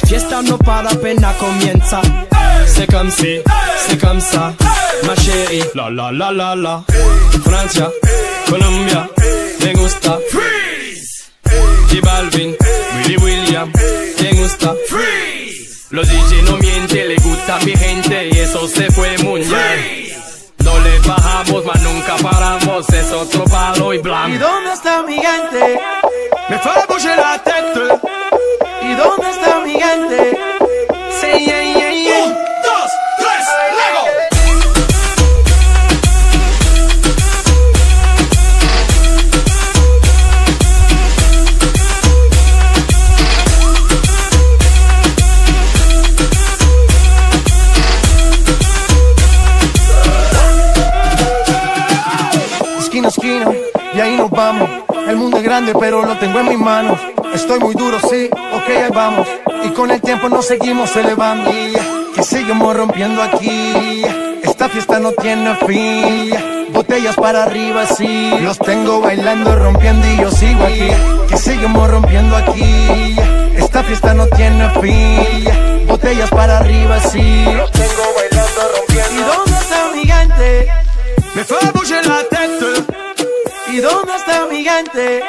La fiesta no para apenas comienza. C'est comme si, c'est comme ça, ma chérie. La la la la la. Francia, Colombia, me gusta. Freeze. J Balvin, Willy William, me gusta. Freeze. Los DJ no mienten, le gusta a mi gente y eso se fue muy bien. No le bajamos, mas nunca paramos, es otro palo y ¿Y blanco. dónde está mi gente? Me fait bouger la tête. ¿Y dónde está mi gente? Sí, yeah, yeah, yeah. Un, dos, tres, Lego. Esquina esquina, y ahí nos vamos. El mundo es grande, pero lo tengo en mis manos. Estoy muy duro, sí, ok, ahí vamos. Y con el tiempo nos seguimos elevando. Que seguimos rompiendo aquí. Esta fiesta no tiene fin. Botellas para arriba, sí. Los tengo bailando, rompiendo y yo sigo aquí. Que seguimos rompiendo aquí. Esta fiesta no tiene fin. Botellas para arriba, sí. Los tengo bailando, rompiendo. ¿Y dónde está mi gente? Me fait bouger la tête. ¿Y dónde está mi gente?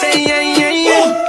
Sí, yeah, yeah, yeah.